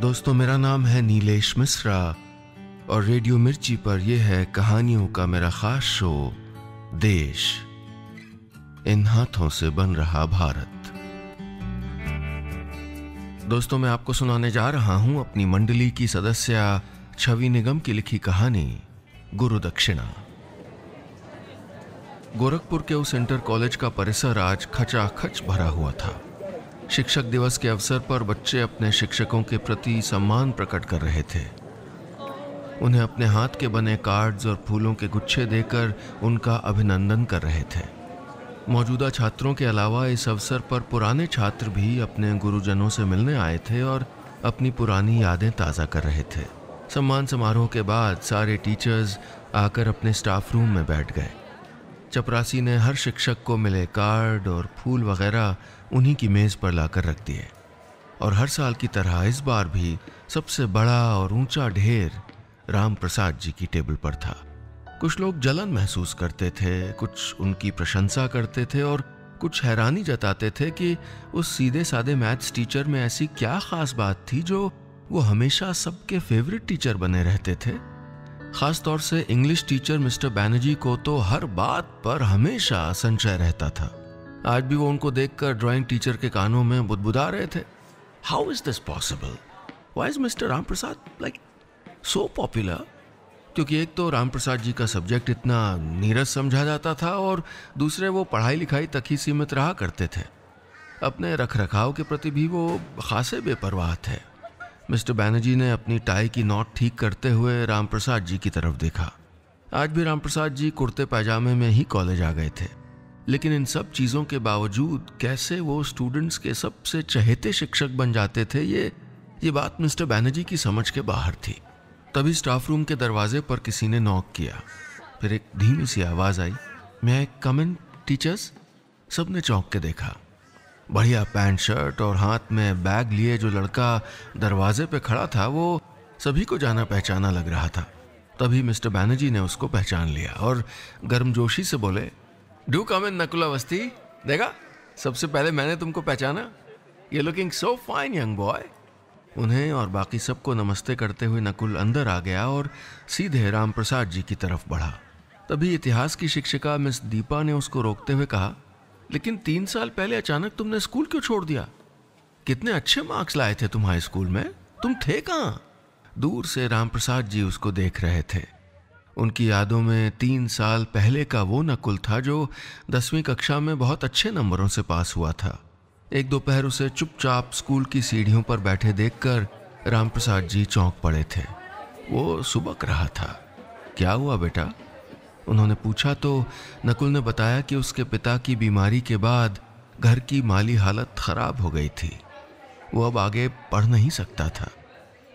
दोस्तों, मेरा नाम है नीलेश मिश्रा और रेडियो मिर्ची पर यह है कहानियों का मेरा खास शो, देश इन हाथों से बन रहा भारत। दोस्तों, मैं आपको सुनाने जा रहा हूँ अपनी मंडली की सदस्य छवि निगम की लिखी कहानी, गुरु दक्षिणा। गोरखपुर के उस इंटर कॉलेज का परिसर आज खचाखच भरा हुआ था। शिक्षक दिवस के अवसर पर बच्चे अपने शिक्षकों के प्रति सम्मान प्रकट कर रहे थे। उन्हें अपने हाथ के बने कार्ड्स और फूलों के गुच्छे देकर उनका अभिनंदन कर रहे थे। मौजूदा छात्रों के अलावा इस अवसर पर पुराने छात्र भी अपने गुरुजनों से मिलने आए थे और अपनी पुरानी यादें ताज़ा कर रहे थे। सम्मान समारोह के बाद सारे टीचर्स आकर अपने स्टाफ रूम में बैठ गए। चपरासी ने हर शिक्षक को मिले कार्ड और फूल वगैरह उन्हीं की मेज़ पर लाकर रख दिए। और हर साल की तरह इस बार भी सबसे बड़ा और ऊँचा ढेर राम प्रसाद जी की टेबल पर था। कुछ लोग जलन महसूस करते थे, कुछ उनकी प्रशंसा करते थे और कुछ हैरानी जताते थे कि उस सीधे सादे मैथ्स टीचर में ऐसी क्या खास बात थी जो वो हमेशा सबके फेवरेट टीचर बने रहते थे। खास तौर से इंग्लिश टीचर मिस्टर बैनर्जी को तो हर बात पर हमेशा संशय रहता था। आज भी वो उनको देखकर ड्राइंग टीचर के कानों में बुदबुदा रहे थे। How is this possible why is mister Ram Prasad like so popular क्योंकि एक तो राम प्रसाद जी का सब्जेक्ट इतना नीरस समझा जाता था और दूसरे वो पढ़ाई लिखाई तक ही सीमित रहा करते थे। अपने रख रखाव के प्रति भी वो खासे बेपरवाह थे। मिस्टर बैनर्जी ने अपनी टाई की नॉट ठीक करते हुए राम प्रसाद जी की तरफ़ देखा। आज भी राम प्रसाद जी कुर्ते पैजामे में ही कॉलेज आ गए थे। लेकिन इन सब चीज़ों के बावजूद कैसे वो स्टूडेंट्स के सबसे चहेते शिक्षक बन जाते थे, ये ये बात मिस्टर बैनर्जी की समझ के बाहर थी। तभी स्टाफ रूम के दरवाजे पर किसी ने नॉक किया। फिर एक धीमी सी आवाज़ आई मैं कम इन टीचर्स सबने चौंक के देखा। बढ़िया पैंट शर्ट और हाथ में बैग लिए जो लड़का दरवाजे पे खड़ा था, वो सभी को जाना पहचाना लग रहा था। तभी मिस्टर बैनर्जी ने उसको पहचान लिया और गर्मजोशी से बोले डू कम इन नकुला वस्ती देखा? सबसे पहले मैंने तुमको पहचाना। ये looking so fine young boy उन्हें और बाकी सबको नमस्ते करते हुए नकुल अंदर आ गया और सीधे राम प्रसाद जी की तरफ़ बढ़ा। तभी इतिहास की शिक्षिका मिस दीपा ने उसको रोकते हुए कहा लेकिन तीन साल पहले अचानक तुमने स्कूल क्यों छोड़ दिया? कितने अच्छे मार्क्स लाए थे तुम हाई स्कूल में? तुम थे कहाँ? दूर से रामप्रसाद जी उसको देख रहे थे। उनकी यादों में तीन साल पहले का वो नकुल था जो दसवीं कक्षा में बहुत अच्छे नंबरों से पास हुआ था। एक दोपहर उसे चुपचाप स्कूल की सीढ़ियों पर बैठे देखकर रामप्रसाद जी चौंक पड़े थे। वो सुबक रहा था। क्या हुआ बेटा? उन्होंने पूछा तो नकुल ने बताया कि उसके पिता की बीमारी के बाद घर की माली हालत खराब हो गई थी। वो अब आगे पढ़ नहीं सकता था।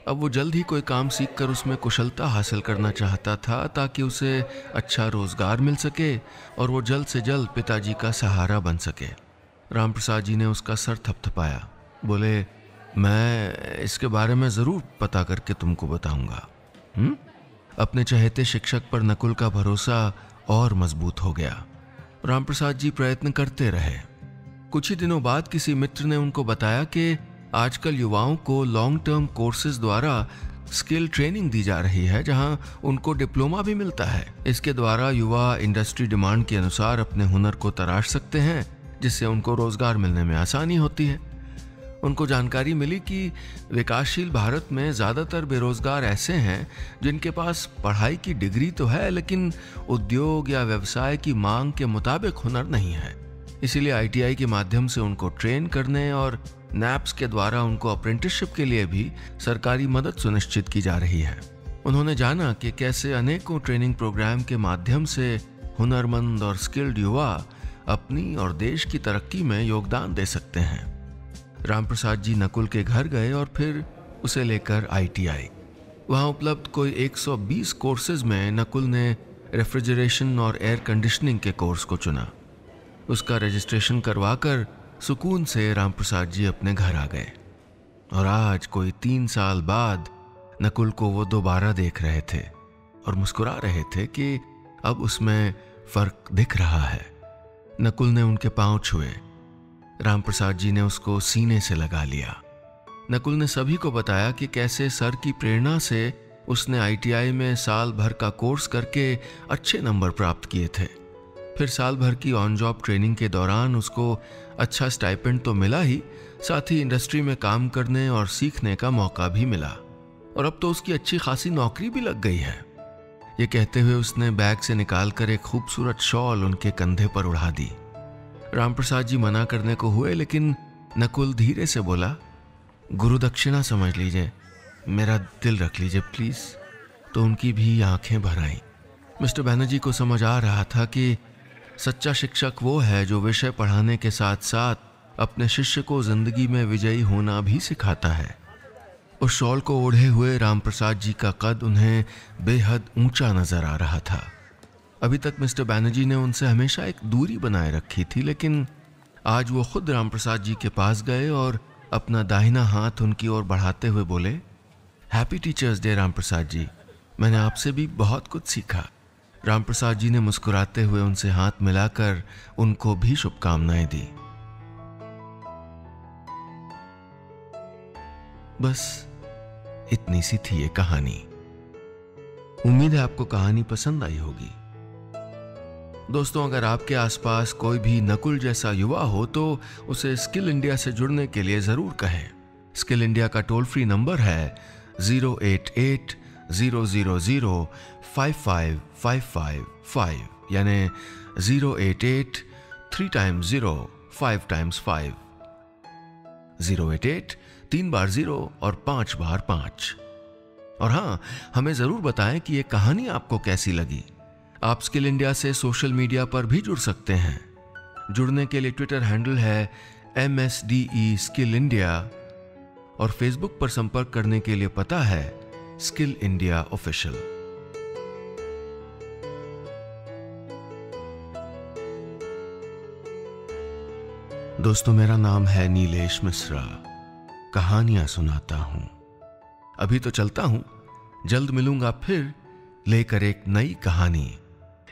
अब वो जल्द ही कोई काम सीखकर उसमें कुशलता हासिल करना चाहता था ताकि उसे अच्छा रोज़गार मिल सके और वो जल्द से जल्द पिताजी का सहारा बन सके। राम प्रसाद जी ने उसका सर थपथपाया। बोले, मैं इसके बारे में ज़रूर पता करके तुमको बताऊँगा। हुँ? अपने चहेते शिक्षक पर नकुल का भरोसा और मज़बूत हो गया। रामप्रसाद जी प्रयत्न करते रहे। कुछ ही दिनों बाद किसी मित्र ने उनको बताया कि आजकल युवाओं को लॉन्ग टर्म कोर्सेज द्वारा स्किल ट्रेनिंग दी जा रही है, जहाँ उनको डिप्लोमा भी मिलता है। इसके द्वारा युवा इंडस्ट्री डिमांड के अनुसार अपने हुनर को तराश सकते हैं, जिससे उनको रोज़गार मिलने में आसानी होती है। उनको जानकारी मिली कि विकासशील भारत में ज़्यादातर बेरोजगार ऐसे हैं जिनके पास पढ़ाई की डिग्री तो है, लेकिन उद्योग या व्यवसाय की मांग के मुताबिक हुनर नहीं है। इसीलिए आईटीआई के माध्यम से उनको ट्रेन करने और नैप्स के द्वारा उनको अप्रेंटिसशिप के लिए भी सरकारी मदद सुनिश्चित की जा रही है। उन्होंने जाना कि कैसे अनेकों ट्रेनिंग प्रोग्राम के माध्यम से हुनरमंद और स्किल्ड युवा अपनी और देश की तरक्की में योगदान दे सकते हैं। रामप्रसाद जी नकुल के घर गए और फिर उसे लेकर आईटीआई। वहाँ उपलब्ध कोई 120 कोर्सेज में नकुल ने रेफ्रिजरेशन और एयर कंडीशनिंग के कोर्स को चुना। उसका रजिस्ट्रेशन करवाकर सुकून से रामप्रसाद जी अपने घर आ गए। और आज कोई तीन साल बाद नकुल को वो दोबारा देख रहे थे और मुस्कुरा रहे थे कि अब उसमें फ़र्क दिख रहा है। नकुल ने उनके पाँव छुए रामप्रसाद जी ने उसको सीने से लगा लिया। नकुल ने सभी को बताया कि कैसे सर की प्रेरणा से उसने आईटीआई में साल भर का कोर्स करके अच्छे नंबर प्राप्त किए थे। फिर साल भर की ऑन जॉब ट्रेनिंग के दौरान उसको अच्छा स्टाइपेंड तो मिला ही, साथ ही इंडस्ट्री में काम करने और सीखने का मौका भी मिला। और अब तो उसकी अच्छी खासी नौकरी भी लग गई है। ये कहते हुए उसने बैग से निकालकर एक खूबसूरत शॉल उनके कंधे पर उड़ा दी। रामप्रसाद जी मना करने को हुए, लेकिन नकुल धीरे से बोला, गुरु दक्षिणा समझ लीजिए, मेरा दिल रख लीजिए, प्लीज़। तो उनकी भी आँखें भर आई। मिस्टर बैनर्जी को समझ आ रहा था कि सच्चा शिक्षक वो है जो विषय पढ़ाने के साथ साथ अपने शिष्य को ज़िंदगी में विजयी होना भी सिखाता है। उस शॉल को ओढ़े हुए रामप्रसाद जी का कद उन्हें बेहद ऊँचा नज़र आ रहा था। अभी तक मिस्टर बैनर्जी ने उनसे हमेशा एक दूरी बनाए रखी थी, लेकिन आज वो खुद रामप्रसाद जी के पास गए और अपना दाहिना हाथ उनकी ओर बढ़ाते हुए बोले happy teachers day Ramprasad ji. मैंने आपसे भी बहुत कुछ सीखा रामप्रसाद जी ने मुस्कुराते हुए उनसे हाथ मिलाकर उनको भी शुभकामनाएँ दी। बस इतनी सी थी ये कहानी। उम्मीद है आपको कहानी पसंद आई होगी। दोस्तों, अगर आपके आसपास कोई भी नकुल जैसा युवा हो तो उसे स्किल इंडिया से जुड़ने के लिए ज़रूर कहें। स्किल इंडिया का टोल फ्री नंबर है zero eight eight, zero zero zero, five five five five five. यानी zero eight eight, three times zero, five times five. Zero eight eight, तीन बार ज़ीरो और पाँच बार पाँच। और हाँ हमें ज़रूर बताएँ कि यह कहानी आपको कैसी लगी। आप स्किल इंडिया से सोशल मीडिया पर भी जुड़ सकते हैं। जुड़ने के लिए ट्विटर हैंडल है M S D E skill India और फेसबुक पर संपर्क करने के लिए पता है स्किल इंडिया ऑफिशियल। दोस्तों, मेरा नाम है नीलेश मिश्रा। कहानियाँ सुनाता हूँ। अभी तो चलता हूँ। जल्द मिलूँगा फिर लेकर एक नई कहानी।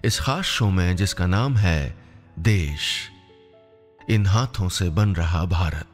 इस खास शो में जिसका नाम है देश इन हाथों से बन रहा भारत।